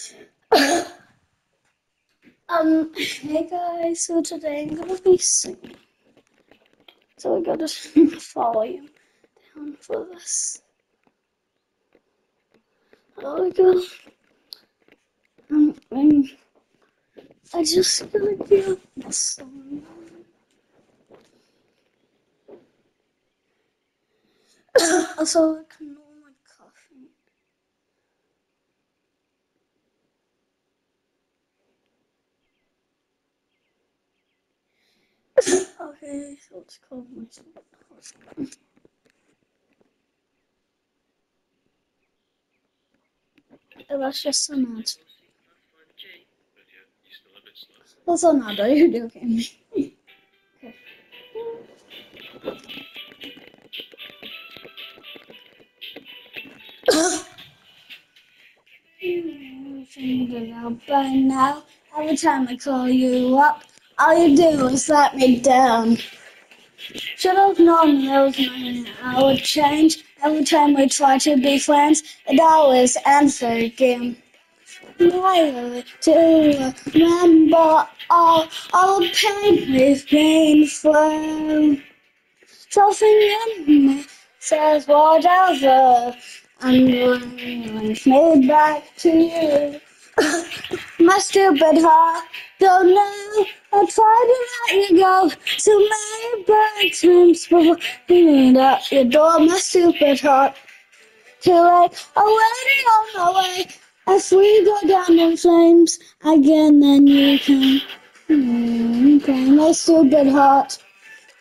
um, hey guys, so today I'm gonna be singing. So I gotta the volume down for this. Oh my god. Um, I'm, I just gotta get this song. also, I can know my coughing. Okay, so let's call myself. That's just so mad. That's so mad, are you joking? okay. You figured it out by now. Every time I call you up, all you do is let me down. Should have known there was nothing I would change. Every time we try to be friends, it always ends again. Never to remember all, all the pain we've been through. Something in me says whatever. I'm going me back to you. My stupid heart don't know. I tried to let you go so many bad times before being at your door. My stupid heart. Too late, already on my way. If we go down in flames again, then you can. Mm, okay, my stupid heart.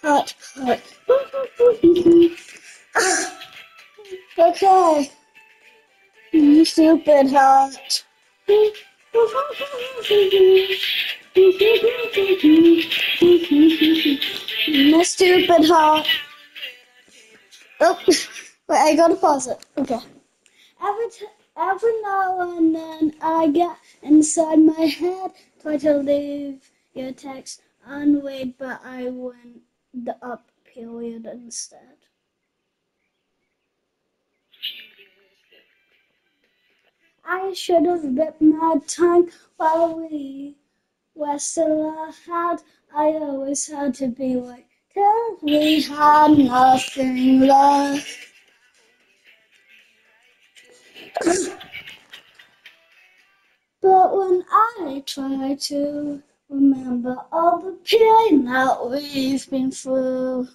Heart, heart. okay. My stupid heart. My stupid heart. Oh, wait, I gotta pause it. Okay. Every t- every now and then I get inside my head, try to leave your text unread, but I went the up period instead. I should have bit my tongue while we were still ahead. I always had to be like till we had nothing left. but when I try to remember all the pain that we've been through.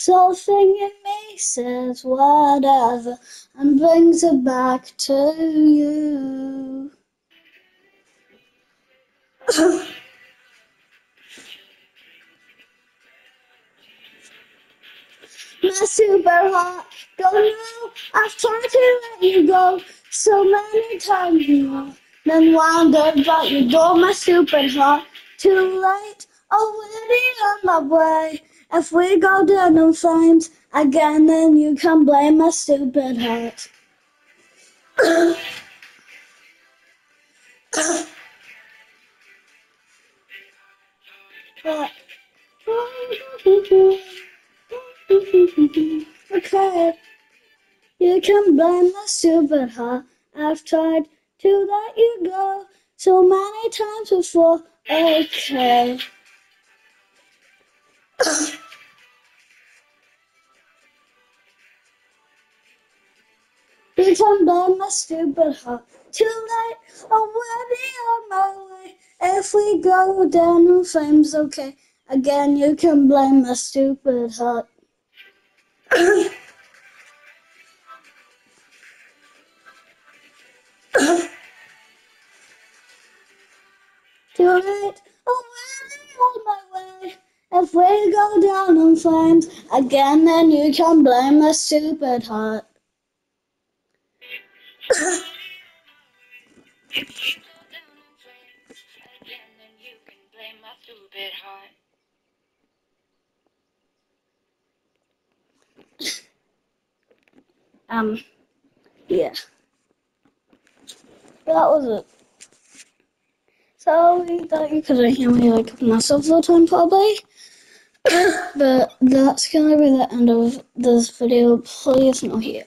Something in me says whatever and brings it back to you. My super heart, don't know. I've tried to let you go so many times now. Then wandered but you door my super heart. Too late, already on my way. If we go down in flames again, then you can blame my stupid heart. Okay, you can blame my stupid heart. I've tried to let you go so many times before. Okay. Can blame my stupid heart. Too late, already on my way. If we go down in flames, okay. Again, you can blame my stupid heart. Too late, already on my way. If we go down in flames again, then you can blame my stupid heart. Um, yeah. That was it. Sorry that you couldn't hear me like most of the time, probably. But that's gonna be the end of this video. Please no hate.